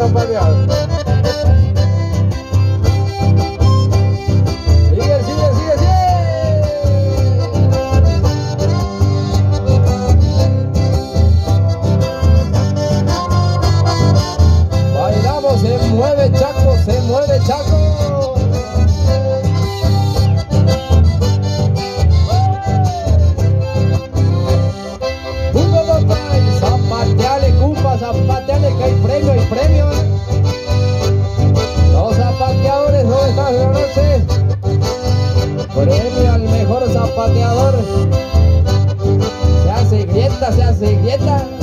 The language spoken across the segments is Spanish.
avaliados. Né? se hace grieta.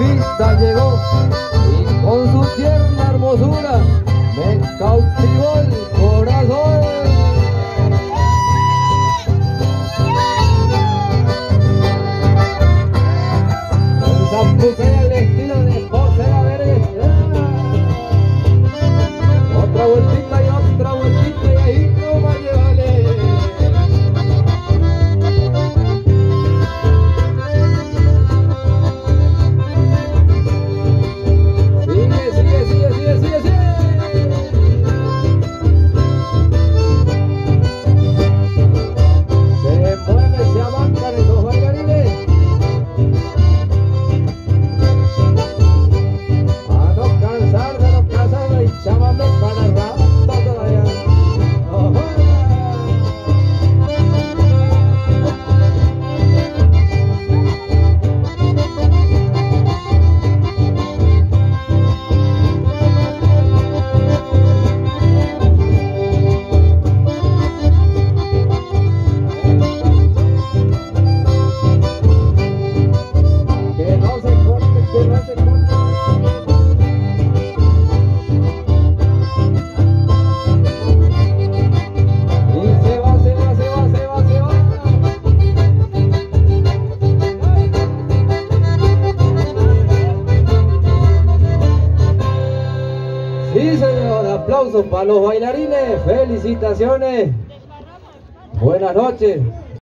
vida llegó y con su tierna hermosura me cautivó para los bailarines. Felicitaciones. Buenas noches.